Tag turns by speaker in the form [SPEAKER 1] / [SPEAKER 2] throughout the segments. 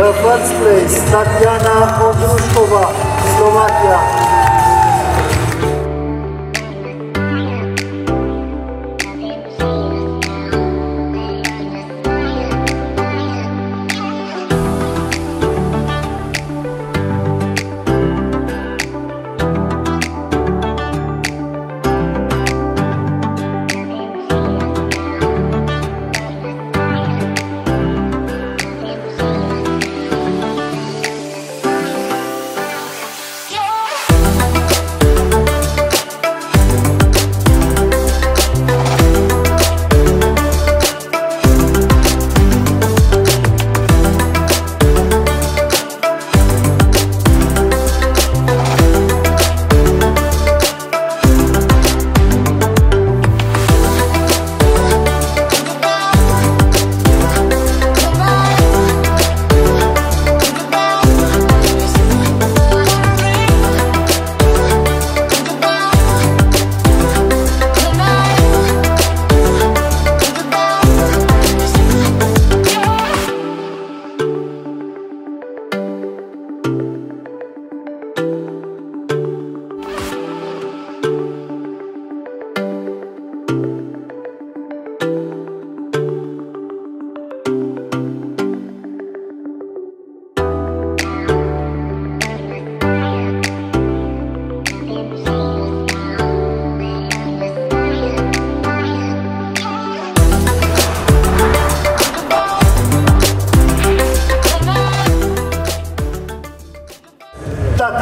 [SPEAKER 1] Last place, Tatiana Ondruszkowa, Slovakia.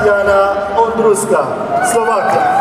[SPEAKER 1] Tatiana Ondruska, Slovakia.